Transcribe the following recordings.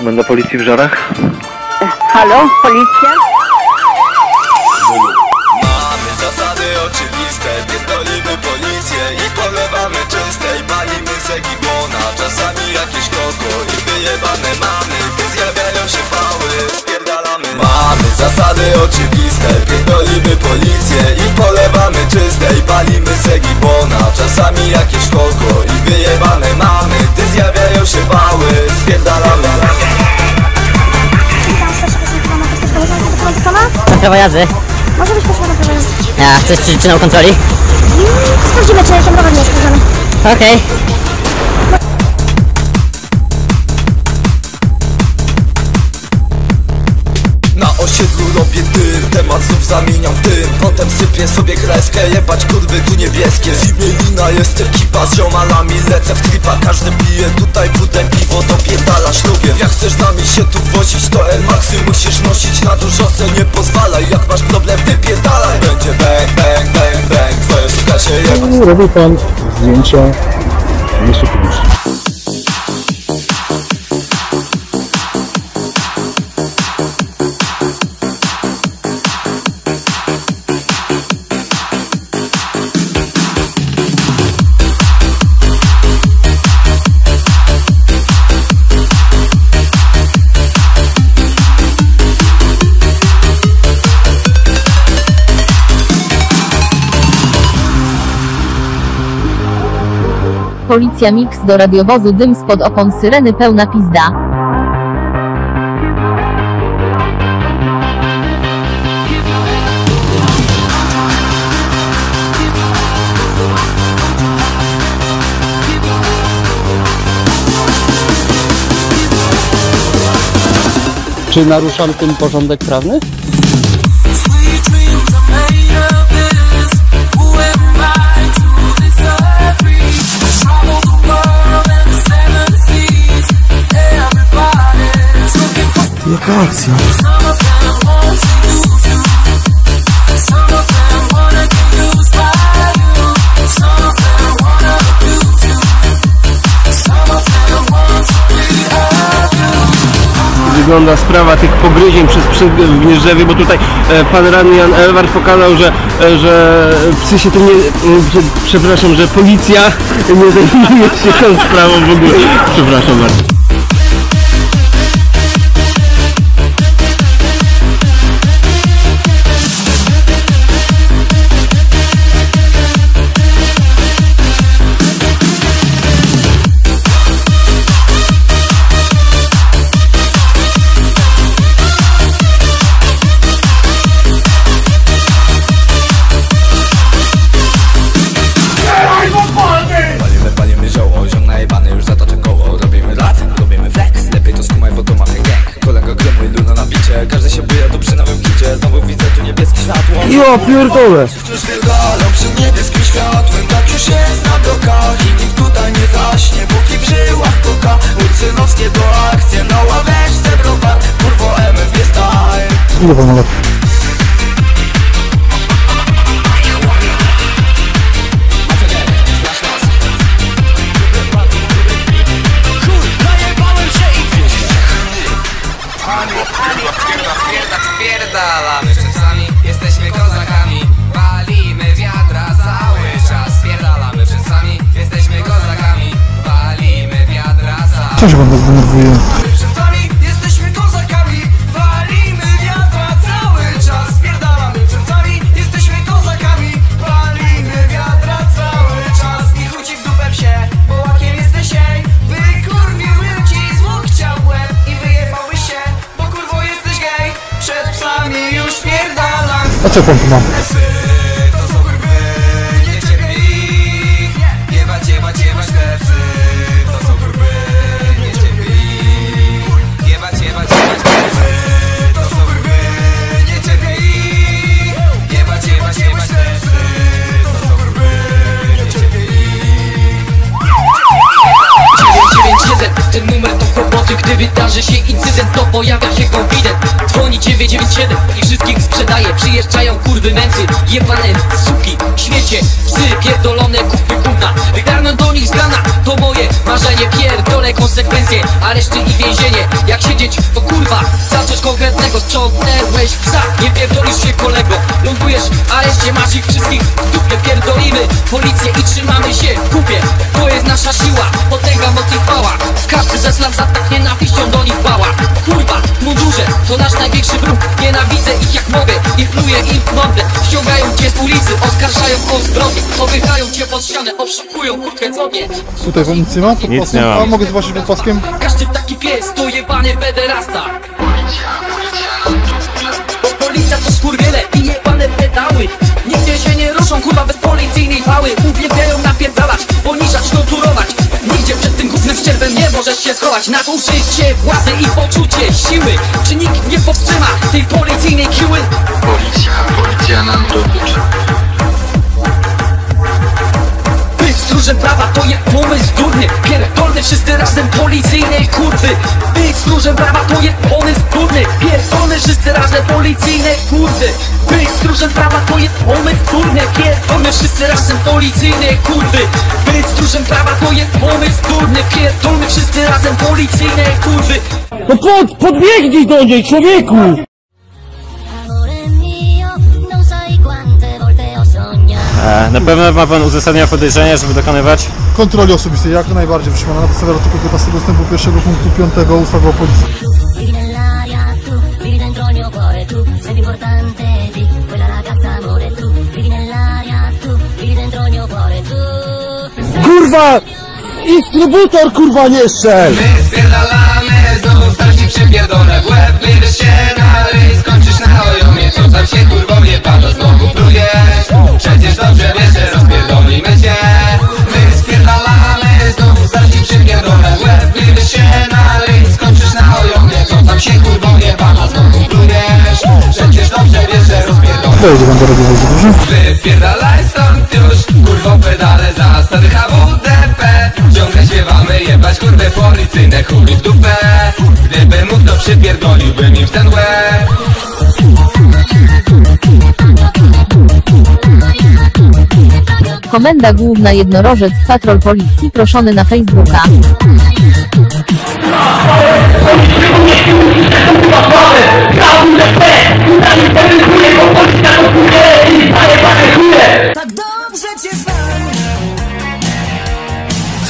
Będę policji w żarach? Halo, policja? Mamy zasady oczywiste Pierdolimy policję i polewamy czyste I palimy segibona Czasami jakieś koko i wyjebane mamy Gdy zjawiają się pały Spierdalamy Mamy zasady oczywiste prawo jazdy. Może być potrzebna prawa jazdy. Ja, coś czy, czy na kontroli? Sprawdzimy, czy ten rower nie jest sprawdzony. Okej. Na osiedlu robię dym, temat znów zamieniam w dym Potem sypię sobie kreskę, jebać kurwy tu niebieskie. Z imielina jest ekipa z ziomalami, lecę w tripa Każdy pije. Tutaj wódę, piwo, dopierdala ślubie. Jak chcesz z nami się tu wozić, to L-Maxy musisz nosić. Na dużo se nie pozwalaj, jak masz problem wypierdalaj. Będzie bang, bang, bang, bang, twoja suka się jeba Robi pan zdjęcia w miejscu publicznym. Policja mix do radiowozu dym spod opon syreny pełna pizda. Czy naruszam tym porządek prawny? Be abused. wygląda sprawa tych pogryzień przez psy w Gnieżdżewie, bo tutaj e, pan radny Jan Elwart pokazał, że, e, że psy się tym nie... e, prze- Przepraszam, że policja nie zajmuje się tą sprawą w ogóle. Przepraszam bardzo. Ja pierdolę! Wciąż wyrgalam przy niebieskim światłem Tak już jest na i nikt tutaj nie zaśnie Póki w żyłach koka, ulicy nocnie to akcje Na ławeczce browar, kurwo Ile pan czasami, jesteśmy kozakami Walimy wiadra cały czas Spierdalamy czasami, jesteśmy kozakami Walimy wiadra cały Co się pan tak denerwuje? Spierdalam A co 7 i wszystkich sprzedaje. Przyjeżdżają kurwy męcy, jebane suki, świecie Psy pierdolone, kupy gówna Wygarnę do nich z grana, to moje marzenie pierdolone konsekwencje, areszty i więzienie. Jak siedzieć, to kurwa, za coś konkretnego Sprzątnęłeś psa, nie pierdolisz się kolego Lądujesz w areszcie, masz ich wszystkich w dupie. Pierdolimy policję i trzymamy się w kupie. To jest nasza siła, potęga, moc i chwała. Każdy ze slam za tak nienawiścią do nich bała. Kurwa, w mundurze, to nasz największy wróg Nienawidzę ich jak mogę i pluję im w mordę. Ściągają cię z ulicy, oskarżają o zbrodnię Popychają cię pod ścianę, obszukują kurtkę codnie Tutaj wam nic nie ma? Pod Nic nie mam. A mogę zobaczyć pod paskiem? Każdy taki pies to jebany pederasta Bo policja to skurwiele i jebane pedały Nigdzie się nie ruszą kurwa bez policyjnej pały Uwielbiają napierdalać, poniżać, torturować Nigdzie przed tym gównem ścierwem nie możesz się schować Nadużycie władzy i poczucie siły Czy nikt nie powstrzyma tej policyjnej kiły? Policja, policja nam dotyczy. Być stróżem prawa to jest pomysł durny. Pierdolny wszyscy razem policyjnej kurwy. Być stróżem prawa to jest pomysł durny Pierdolny wszyscy razem policyjnej kurwy. Być stróżem prawa to jest pomysł durny Pierdolny wszyscy razem policyjnej kurwy. Być stróżem prawa to jest pomysł durny Pierdolny wszyscy razem policyjnej kurwy. No pod, podbiegnij do niej, człowieku! Na pewno ma pan uzasadnienia podejrzenia, żeby dokonywać? Kontroli osobistej jak najbardziej wytrzymana na podstawie artykułu 15 ustępu 1 punktu 5 ustawy o policji. Kurwa! Instrybutor kurwa nie strzel! My spierdalamy, znowu starsi przypierdolę w łeb się tam się kurwo nie pada, znowu plujesz Przecież dobrze wiesz, że rozpierdolimy cię My spierdalamy, znowu starsi przypierdolę w łeb Bierzesz się. Na ryj, skończysz na ojomie tam się kurwo nie pada, znowu plujesz. Przecież dobrze wiesz, że rozpierdolimy Wejdzie wam do? Wypierdalaj stąd już, kurwo pedale za stary HWDP Ciągle śpiewamy jebać kurwy policyjne chuj w dupę Komenda Główna Jednorożec Patrol Policji proszony na Facebooka. Tak dobrze cię znam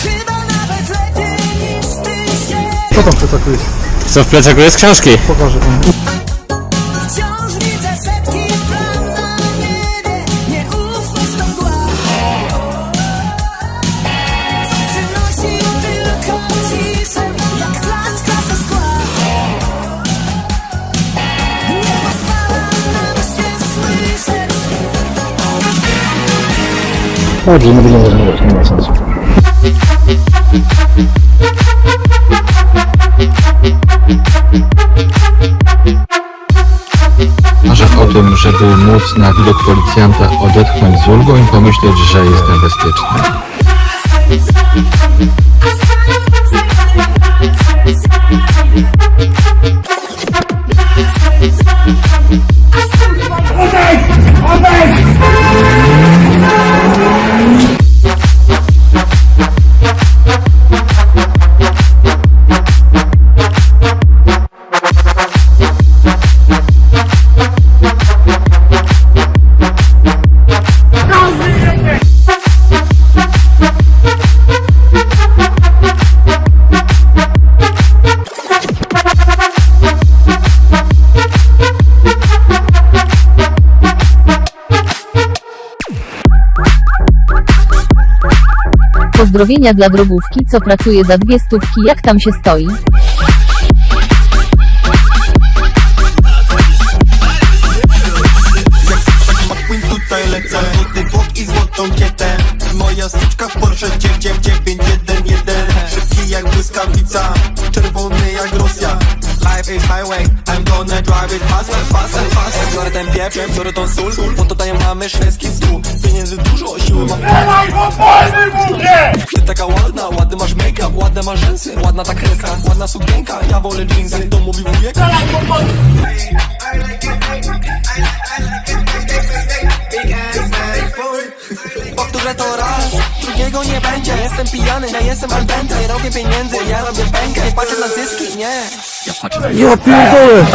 Chyba nawet lepiej niż ty się Co tam w plecaku jest? Co w plecaku jest książki? Pokażę wam. Dobrze, nie będziemy rozmawiać, nie ma sensu. Marzę o tym, żeby móc na widok policjanta odetchnąć z ulgą i pomyśleć, że jestem bezpieczny. Pozdrowienia dla drogówki co pracuje za dwie stówki jak tam się stoi. Tutaj lecę. Złoty włok i złotą kietę. Moja styczka w Porsche 991 Szybki jak błyskawica Czerwony jak Rosja. Life is highway I'm gonna drive it fast and fast and fast Biorę ten pieprz, biorę tą sól Po to daję mamy szwedzki stół. Pieniędzy dużo, siły mam Ty taka ładna, ładny masz make-up Ładne masz rzęsy, ładna ta kreska Ładna sukienka, ja wolę jeansy To mówi wujek. Powtórzę ale to raz Drugiego nie będzie, jestem pijany, ja jestem al dente. Robię pieniędzy, ja robię pękę. Nie patrzę na zyski, nie. Ja pierdolę!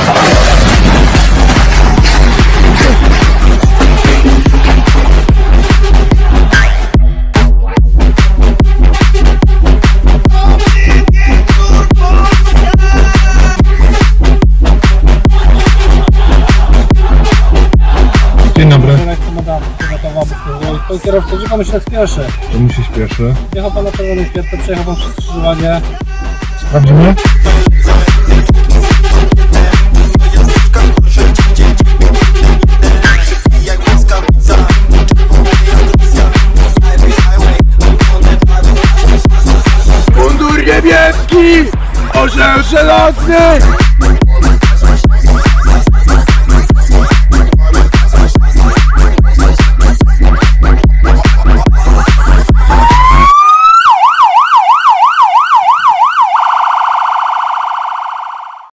Dzień dobry. Pan kierowca, gdzie pan się tak spieszy? To mi się śpieszy. Jechał pan na czerwonym świetle, przejechał pan przez skrzyżowanie. Sprawdzimy? Mundur niebieski! Orzeł żelazny!